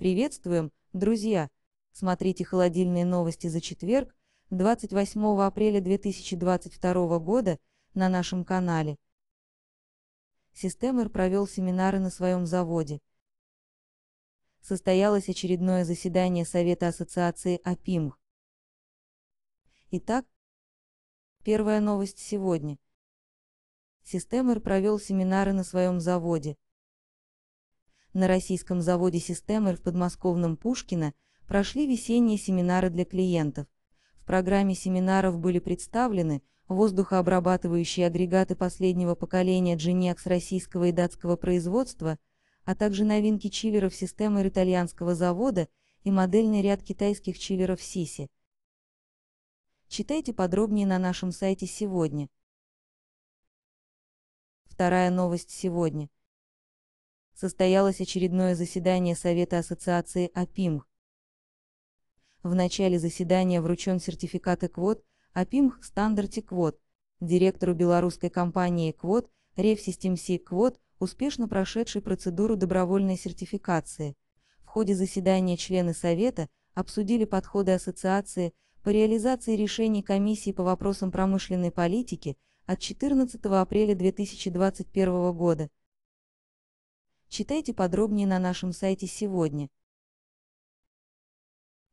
Приветствуем, друзья! Смотрите холодильные новости за четверг, 28 апреля 2022 года на нашем канале. Системер провел семинары на своем заводе. Состоялось очередное заседание Совета Ассоциации АПИМХ. Итак, первая новость сегодня. Системер провел семинары на своем заводе на российском заводе «Системер» в подмосковном Пушкино прошли весенние семинары для клиентов. В программе семинаров были представлены воздухообрабатывающие агрегаты последнего поколения Geniax российского и датского производства, а также новинки чиллеров системы итальянского завода и модельный ряд китайских чиллеров Сиси. Читайте подробнее на нашем сайте сегодня. Вторая новость сегодня – состоялось очередное заседание Совета Ассоциации АПИМХ. В начале заседания вручен сертификат ЭКВОД АПИМХ стандарте КВОД. Директору белорусской компании КВОД Ревсистемси КВОД, успешно прошедший процедуру добровольной сертификации. В ходе заседания члены Совета обсудили подходы ассоциации по реализации решений комиссии по вопросам промышленной политики от 14 апреля 2021 года. Читайте подробнее на нашем сайте сегодня.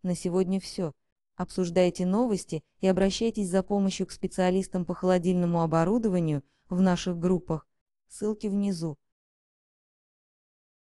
На сегодня все. Обсуждайте новости и обращайтесь за помощью к специалистам по холодильному оборудованию в наших группах. Ссылки внизу.